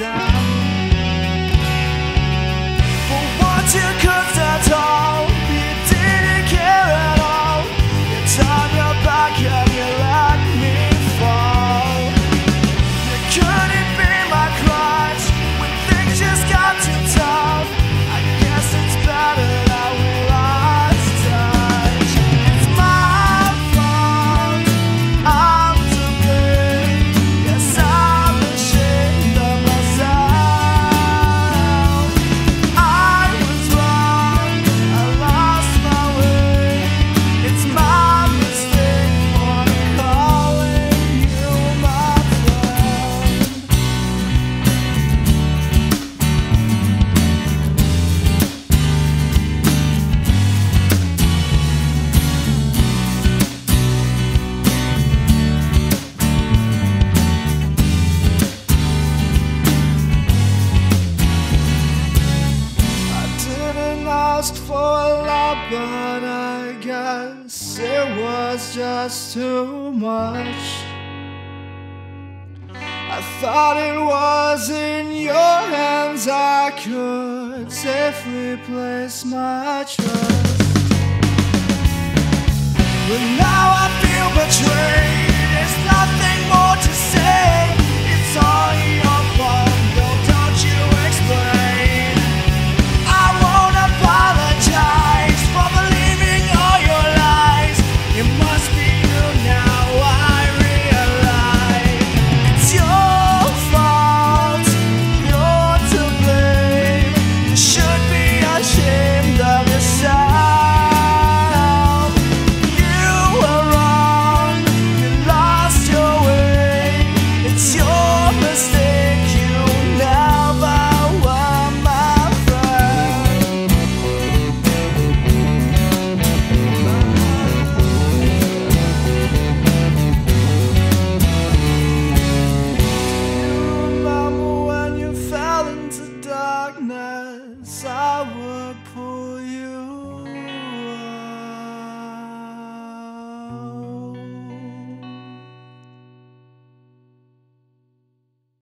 desire. but I guess it was just too much. I thought it was in your hands I could safely place my trust. But now I feel betrayed. now.